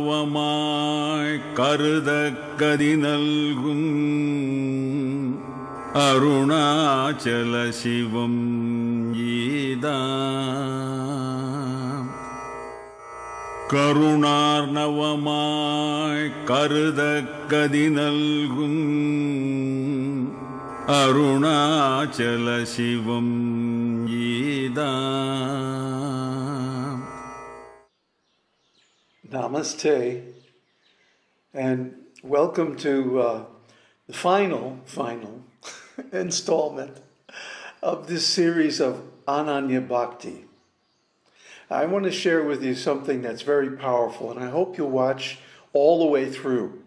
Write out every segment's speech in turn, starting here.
கருணார்ணவமாய் கருத கதி நல்கும் அருணாச்சல சிவம் ஈதா கருணார்ணவமாய் கருத கதி நல்கும் அருணாச்சல சிவம் ஈதா Namaste, and welcome to uh, the final, final installment of this series of Ananya Bhakti. I want to share with you something that's very powerful, and I hope you'll watch all the way through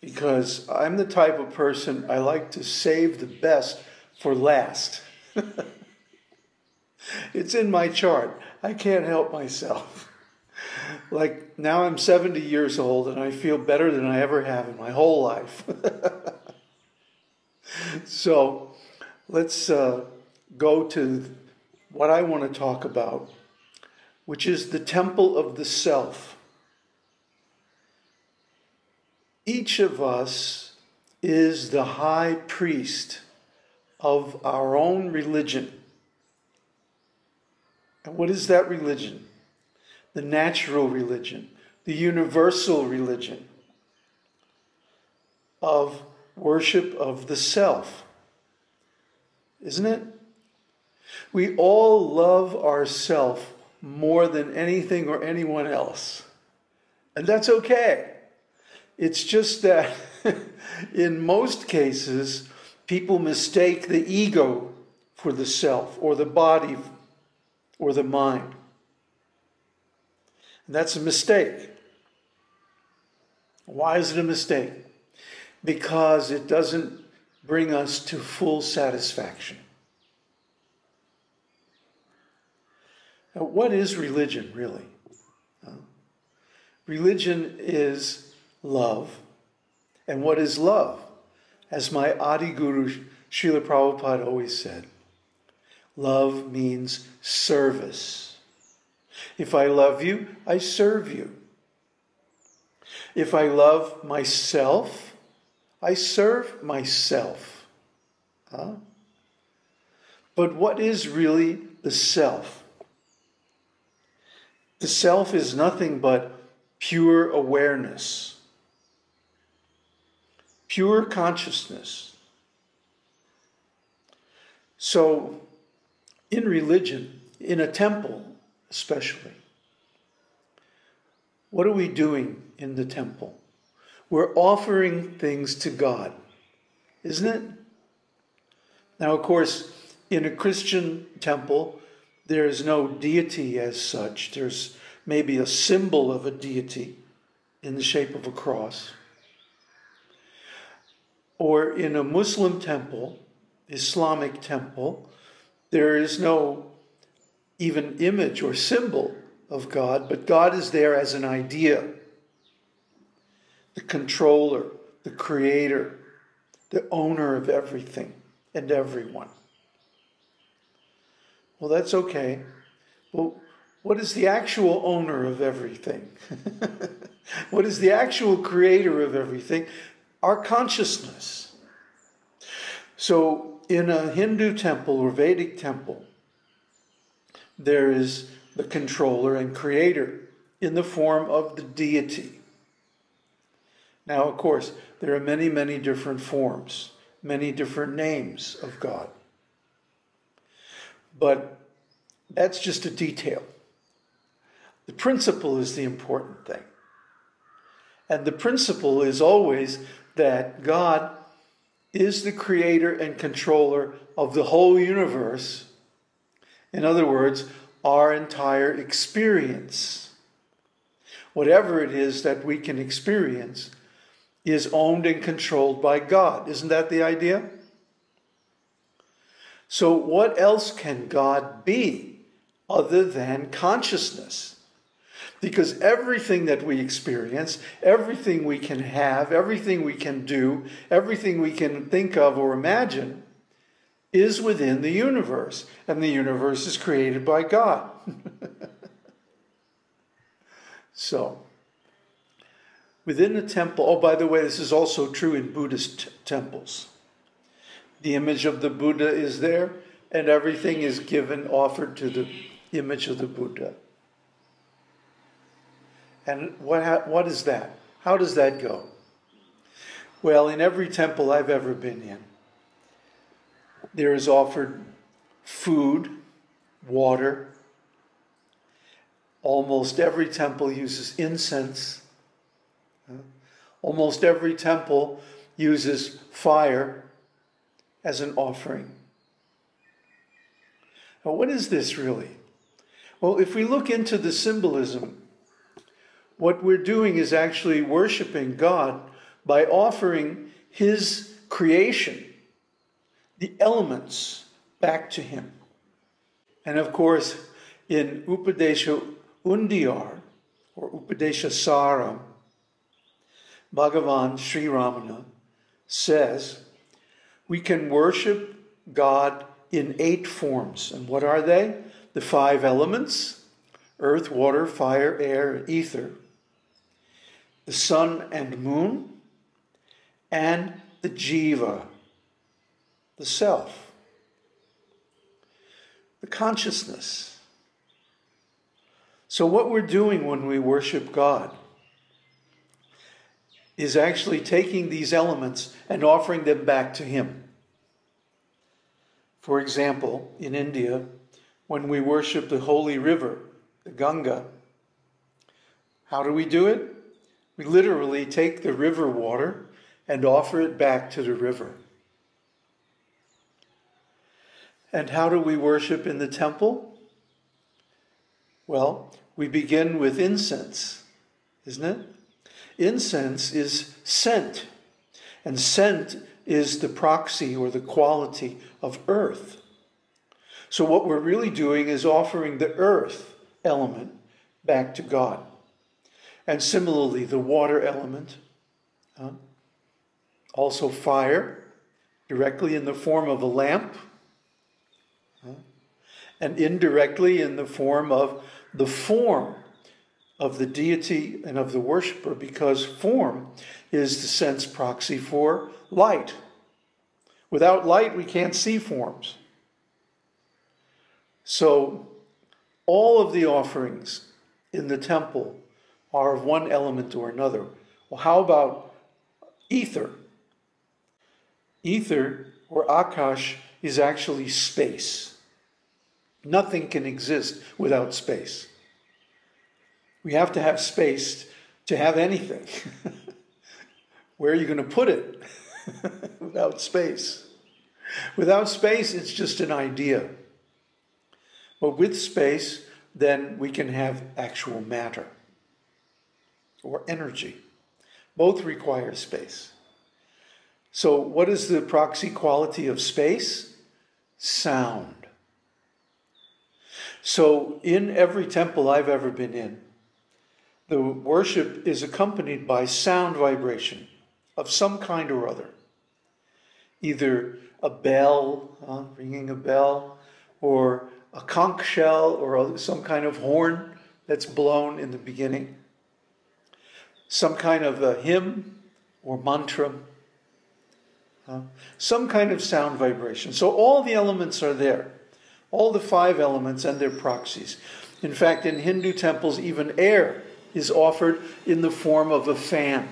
because I'm the type of person I like to save the best for last. it's in my chart. I can't help myself. Like now I'm 70 years old and I feel better than I ever have in my whole life. so let's uh, go to what I want to talk about, which is the temple of the self. Each of us is the high priest of our own religion. And what is that religion? The natural religion, the universal religion of worship of the self. Isn't it? We all love ourself more than anything or anyone else. And that's okay. It's just that in most cases, people mistake the ego for the self, or the body, or the mind. That's a mistake. Why is it a mistake? Because it doesn't bring us to full satisfaction. Now, what is religion, really? Religion is love. And what is love? As my Adi Guru Srila Prabhupada always said, love means service. If I love you, I serve you. If I love myself, I serve myself. Huh? But what is really the self? The self is nothing but pure awareness, pure consciousness. So, in religion, in a temple especially, what are we doing in the temple? We're offering things to God, isn't it? Now, of course, in a Christian temple, there is no deity as such. There's maybe a symbol of a deity in the shape of a cross. Or in a Muslim temple, Islamic temple, there is no even image or symbol of God, but God is there as an idea the controller, the creator, the owner of everything and everyone. Well, that's okay. Well, what is the actual owner of everything? what is the actual creator of everything? Our consciousness. So, in a Hindu temple or Vedic temple, there is the controller and creator in the form of the deity. Now, of course, there are many, many different forms, many different names of God. But that's just a detail. The principle is the important thing. And the principle is always that God is the creator and controller of the whole universe. In other words, our entire experience. Whatever it is that we can experience is owned and controlled by God. Isn't that the idea? So, what else can God be other than consciousness? Because everything that we experience, everything we can have, everything we can do, everything we can think of or imagine is within the universe. And the universe is created by God. So, within the temple, oh, by the way, this is also true in Buddhist temples. The image of the Buddha is there, and everything is given, offered to the image of the Buddha. And what, ha- what is that? How does that go? Well, in every temple I've ever been in, there is offered food, water. Almost every temple uses incense. Almost every temple uses fire as an offering. Now, what is this really? Well, if we look into the symbolism, what we're doing is actually worshiping God by offering His creation, the elements, back to Him. And of course, in Upadesha Undiyar, or Upadesha Saram, Bhagavan Sri Ramana says we can worship God in eight forms. And what are they? The five elements earth, water, fire, air, ether, the sun and moon, and the jiva, the self, the consciousness. So, what we're doing when we worship God is actually taking these elements and offering them back to Him. For example, in India, when we worship the holy river, the Ganga, how do we do it? We literally take the river water and offer it back to the river. And how do we worship in the temple? Well, we begin with incense, isn't it? Incense is scent, and scent is the proxy or the quality of earth. So, what we're really doing is offering the earth element back to God. And similarly, the water element, uh, also fire, directly in the form of a lamp, and indirectly in the form of the form of the deity and of the worshiper, because form is the sense proxy for light. Without light, we can't see forms. So, all of the offerings in the temple are of one element or another. Well, how about ether? Ether, or akash, is actually space. Nothing can exist without space. We have to have space to have anything. Where are you going to put it without space? Without space, it's just an idea. But with space, then we can have actual matter or energy. Both require space. So, what is the proxy quality of space? Sound. So, in every temple I've ever been in, the worship is accompanied by sound vibration of some kind or other. Either a bell, uh, ringing a bell, or a conch shell, or some kind of horn that's blown in the beginning, some kind of a hymn or mantra, uh, some kind of sound vibration. So all the elements are there, all the five elements and their proxies. In fact, in Hindu temples, even air is offered in the form of a fan.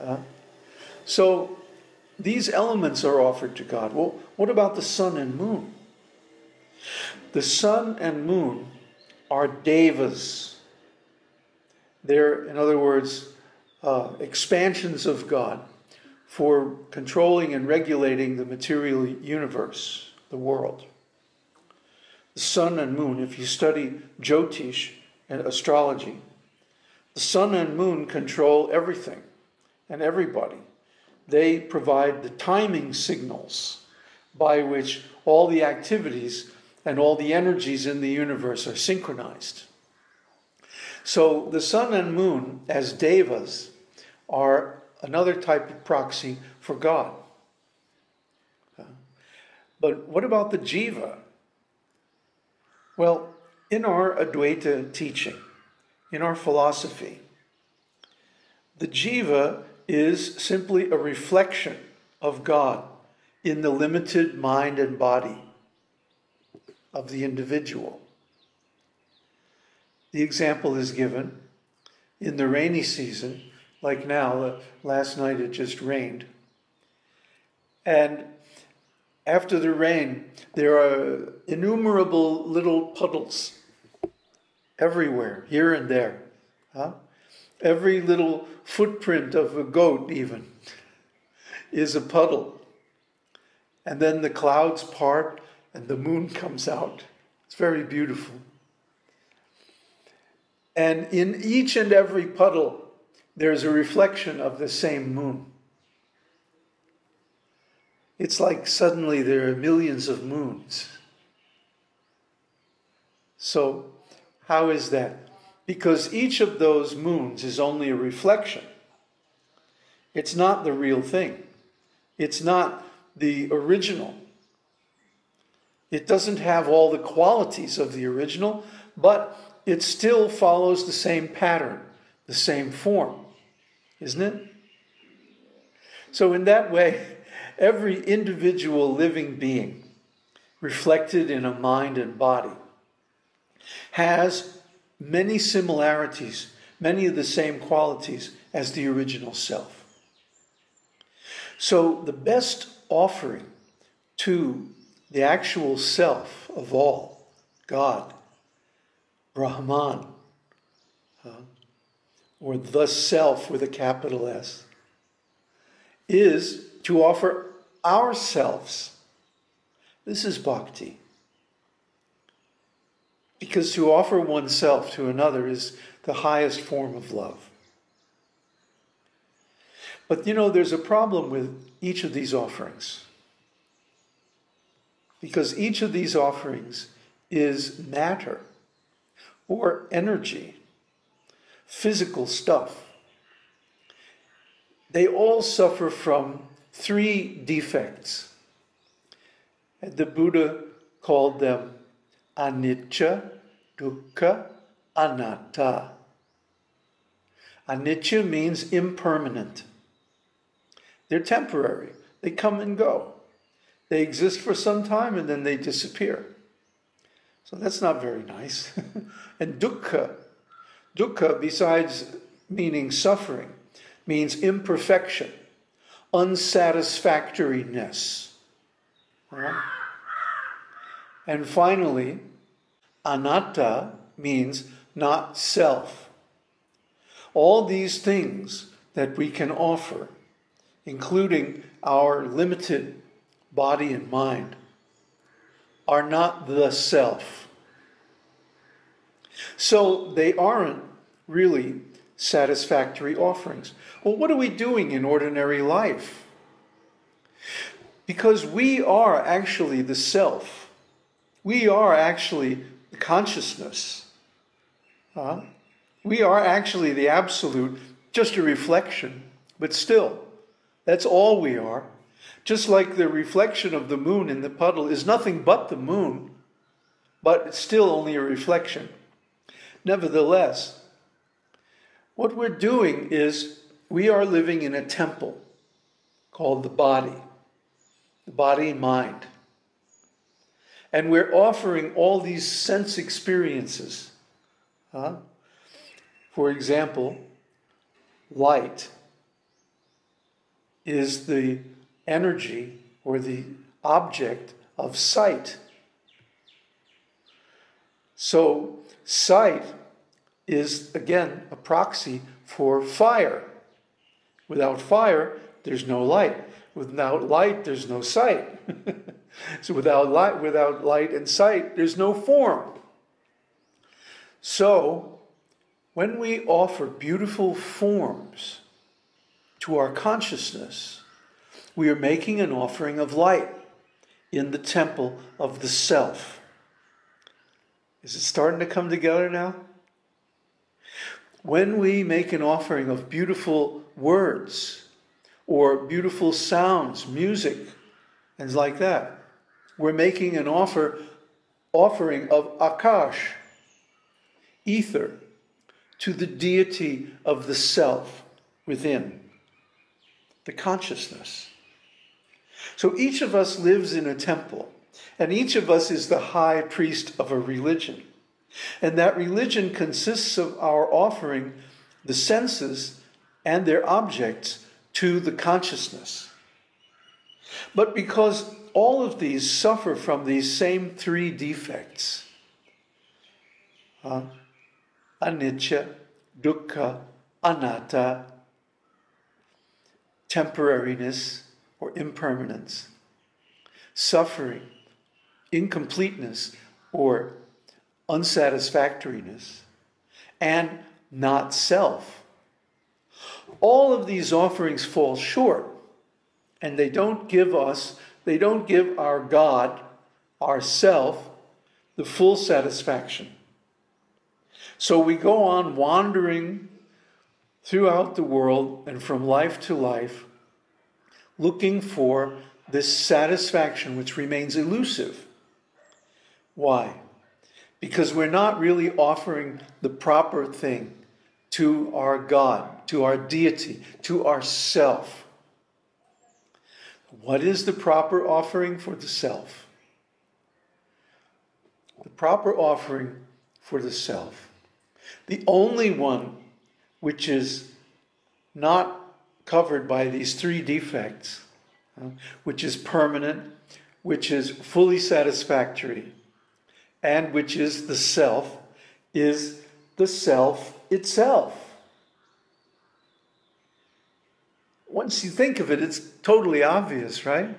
Uh, so these elements are offered to God. Well, what about the sun and moon? The sun and moon are devas. They're, in other words, uh, expansions of God for controlling and regulating the material universe, the world. The sun and moon, if you study Jyotish, and astrology. The sun and moon control everything and everybody. They provide the timing signals by which all the activities and all the energies in the universe are synchronized. So the sun and moon, as devas, are another type of proxy for God. But what about the jiva? Well, in our Advaita teaching, in our philosophy, the jiva is simply a reflection of God in the limited mind and body of the individual. The example is given in the rainy season, like now, last night it just rained. And after the rain, there are innumerable little puddles everywhere, here and there. Huh? Every little footprint of a goat, even, is a puddle. And then the clouds part and the moon comes out. It's very beautiful. And in each and every puddle, there's a reflection of the same moon. It's like suddenly there are millions of moons. So, how is that? Because each of those moons is only a reflection. It's not the real thing. It's not the original. It doesn't have all the qualities of the original, but it still follows the same pattern, the same form, isn't it? So, in that way, every individual living being, reflected in a mind and body, has many similarities, many of the same qualities as the original self. So, the best offering to the actual self of all, God, Brahman, or the self with a capital S, is to offer ourselves. This is bhakti. Because to offer oneself to another is the highest form of love. But you know, there's a problem with each of these offerings. Because each of these offerings is matter or energy, physical stuff. They all suffer from three defects. And the Buddha called them anicca, dukkha, anatta. Anicca means impermanent. They're temporary, they come and go. They exist for some time and then they disappear. So that's not very nice. and dukkha, dukkha, besides meaning suffering, means imperfection, unsatisfactoriness. Right? And finally, anatta means not self. All these things that we can offer, including our limited body and mind, are not the self. So they aren't really satisfactory offerings. Well, what are we doing in ordinary life? Because we are actually the self. We are actually the consciousness. We are actually the absolute, just a reflection, but still, that's all we are. Just like the reflection of the moon in the puddle is nothing but the moon, but it's still only a reflection. Nevertheless, what we're doing is we are living in a temple called the body, the body and mind. And we're offering all these sense experiences. Huh? For example, light is the energy or the object of sight. So, sight is again a proxy for fire. Without fire, there's no light. Without light, there's no sight. so without light, without light and sight, there's no form. So, when we offer beautiful forms to our consciousness, we are making an offering of light in the temple of the self. Is it starting to come together now? When we make an offering of beautiful words or beautiful sounds, music, things like that, we're making an offer offering of akash, ether, to the deity of the self within, the consciousness. So each of us lives in a temple, and each of us is the high priest of a religion. And that religion consists of our offering the senses and their objects to the consciousness. But because all of these suffer from these same three defects uh, anicca, dukkha, anatta, temporariness or impermanence, suffering, incompleteness or unsatisfactoriness, and not self. All of these offerings fall short, and they don't give us, they don't give our God, our self, the full satisfaction. So we go on wandering throughout the world and from life to life, looking for this satisfaction which remains elusive. Why? Because we're not really offering the proper thing to our God, to our deity, to our self. What is the proper offering for the self? The proper offering for the self. The only one which is not covered by these three defects, which is permanent, which is fully satisfactory, and which is the self, is the self itself. Once you think of it, it's totally obvious, right?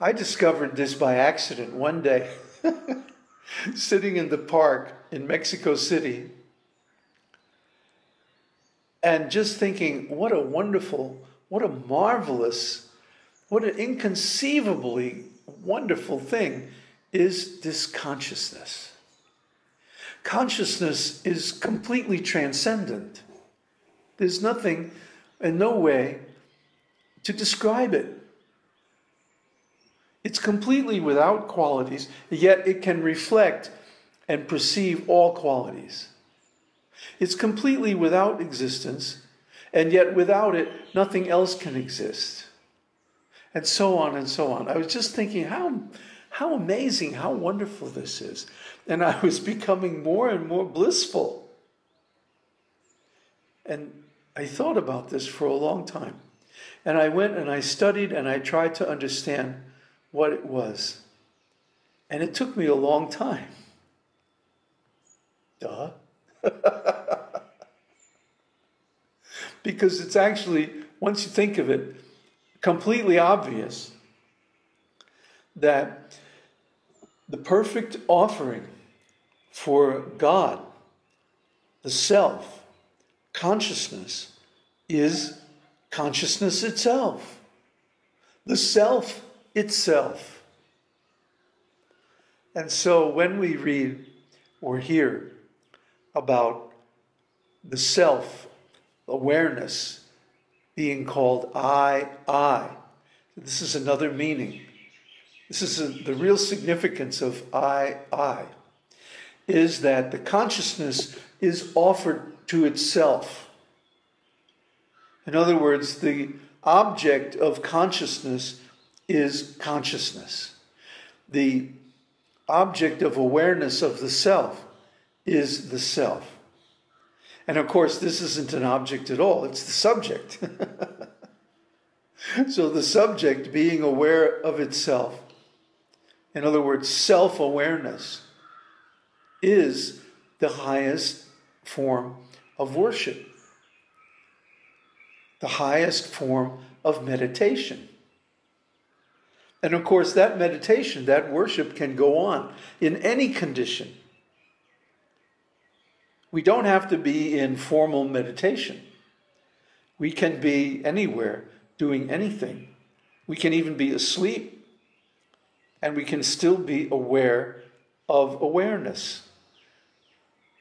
I discovered this by accident one day, sitting in the park in Mexico City, and just thinking, what a wonderful, what a marvelous, what an inconceivably wonderful thing is this consciousness. Consciousness is completely transcendent. There's nothing, in no way, to describe it. It's completely without qualities, yet it can reflect and perceive all qualities. It's completely without existence, and yet without it, nothing else can exist. And so on and so on. I was just thinking how, how amazing, how wonderful this is. And I was becoming more and more blissful. And I thought about this for a long time. And I went and I studied and I tried to understand what it was. And it took me a long time. Duh. because it's actually, once you think of it, completely obvious that the perfect offering for God, the self, consciousness, is consciousness itself, the self itself. And so when we read or hear about the self awareness being called I, I. This is another meaning. This is a, the real significance of I, I, is that the consciousness is offered to itself. In other words, the object of consciousness is consciousness. The object of awareness of the self is the self. And of course, this isn't an object at all, it's the subject. so the subject being aware of itself, in other words, self awareness, is the highest form of worship, the highest form of meditation. And of course, that meditation, that worship can go on in any condition. We don't have to be in formal meditation. We can be anywhere doing anything. We can even be asleep and we can still be aware of awareness.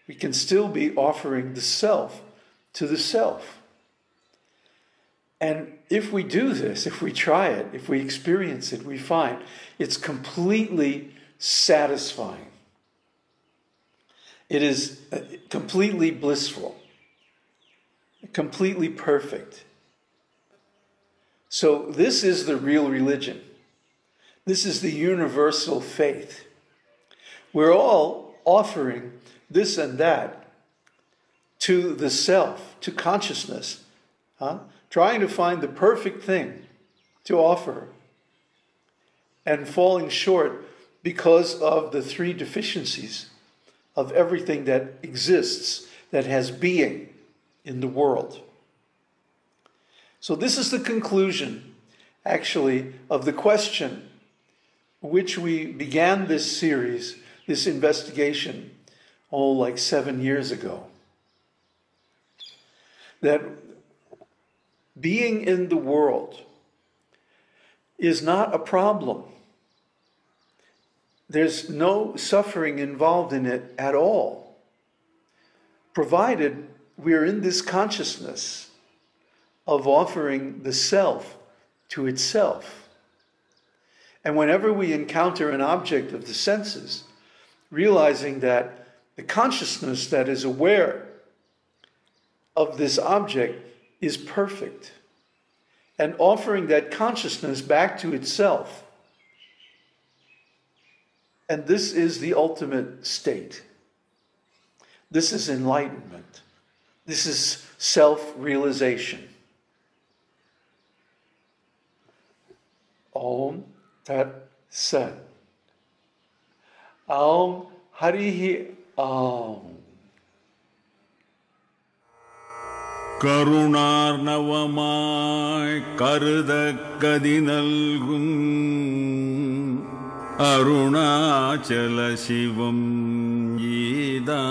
We can still be offering the self to the self. And if we do this, if we try it, if we experience it, we find it's completely satisfying. It is uh, completely blissful, completely perfect. So, this is the real religion. This is the universal faith. We're all offering this and that to the self, to consciousness, huh? trying to find the perfect thing to offer and falling short because of the three deficiencies of everything that exists, that has being in the world. So, this is the conclusion, actually, of the question which we began this series, this investigation, oh, like seven years ago. That being in the world is not a problem. There's no suffering involved in it at all, provided we're in this consciousness of offering the self to itself. And whenever we encounter an object of the senses, realizing that the consciousness that is aware of this object is perfect, and offering that consciousness back to itself. And this is the ultimate state. This is enlightenment. This is self realization. ஓம் தத் சத் ஓம் ஹரிஹி ஆம் கருணார்ணவமாய் கருத கதி நல்கும் அருணாச்சல சிவம் ஈதா